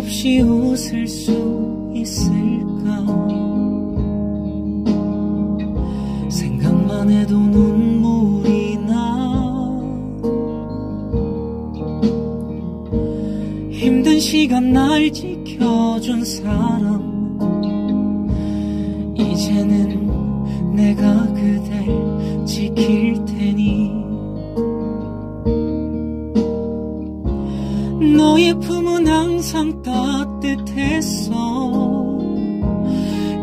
없이 웃을 수 있을까? 생각만 해도 눈물이 나. 힘든 시간 날 지켜준 사람. 이제는 내가 그댈 지킬 테니 너의 품은 항상 따뜻했어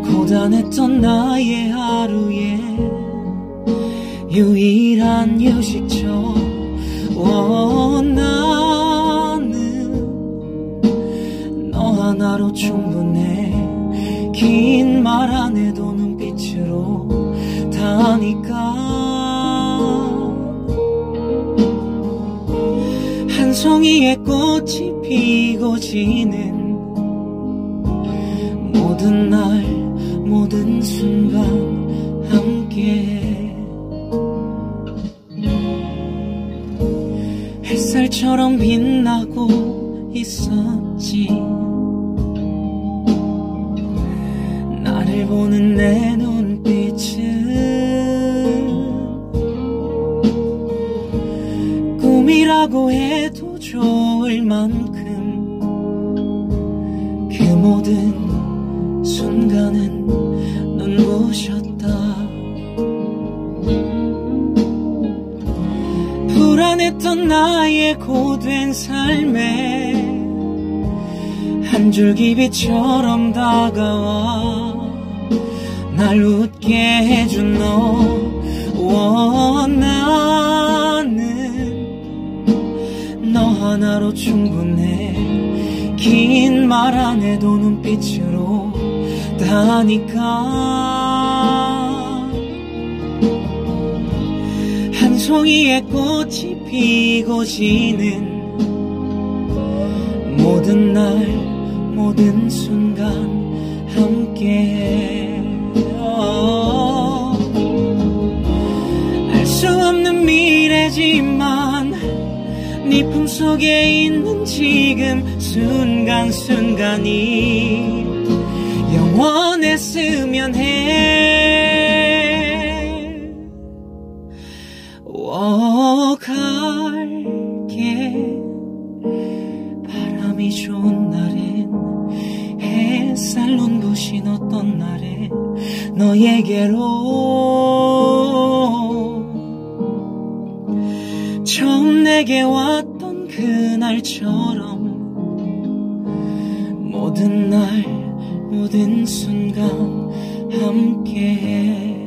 고단했던 나의 하루에 유일한 휴식처. 어, 나는 너 하나로 충분해. 긴 말 안 해도 눈빛으로 다니까 송이의 꽃이 피고 지는 모든 날 모든 순간 함께. 햇살처럼 빛나고 있었지. 나를 보는 내 눈 꿈이라고 해도 좋을 만큼 그 모든 순간은 눈부셨다. 불안했던 나의 고된 삶에 한 줄기 빛처럼 다가와 날 웃게 해준 너 하나로 충분해. 긴 말 안 해도 눈빛으로 다니까. 한 송이의 꽃이 피고 지는 모든 날 모든 순간 함께 알수 없는 미래지만 네 품속에 있는 지금 순간순간이 영원했으면 해. 워, 갈게 바람이 좋은 날엔 햇살 눈부신 어떤 날에 너에게로 처음 내게 왔던 그날처럼 모든 날 모든 순간 함께해